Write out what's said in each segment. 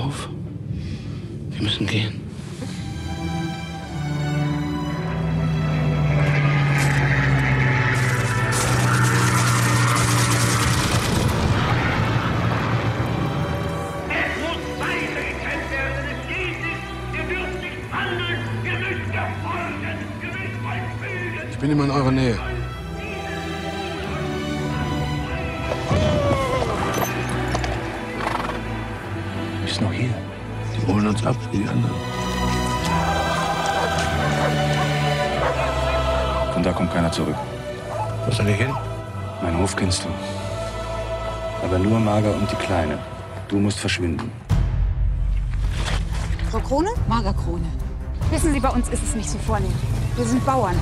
Wir müssen gehen. Es muss Seite gekämpft werden. Es geht nicht. Ihr dürft nicht handeln. Ihr müsst gehorchen. Ihr müsst euch fügen. Ich bin immer in eurer Nähe. Ist noch hier. Die holen uns ab, wie die anderen. Von da kommt keiner zurück. Wo soll ich hin? Mein Hof kennst du. Aber nur Mager und die Kleine. Du musst verschwinden. Frau Krone? Magerkrone. Wissen Sie, bei uns ist es nicht so vornehm. Wir sind Bauern.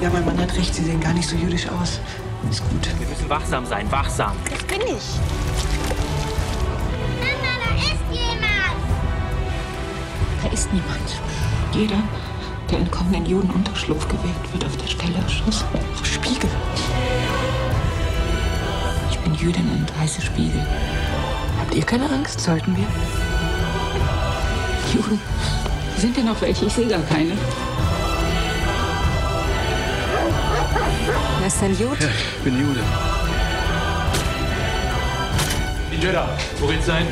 Ja, mein Mann hat recht, Sie sehen gar nicht so jüdisch aus. Ist gut. Wir müssen wachsam sein, wachsam. Das bin ich. Ist niemand. Jeder, der entkommenen Juden Unterschlupf gewählt, wird auf der Stelle erschossen. Spiegel. Ich bin Jüdin und heiße Spiegel. Habt ihr keine Angst? Sollten wir? Juden. Sind denn noch welche? Ich sehe gar keine. Wer ist denn Jud? Ja, ich bin Jude. Die wo geht's sein?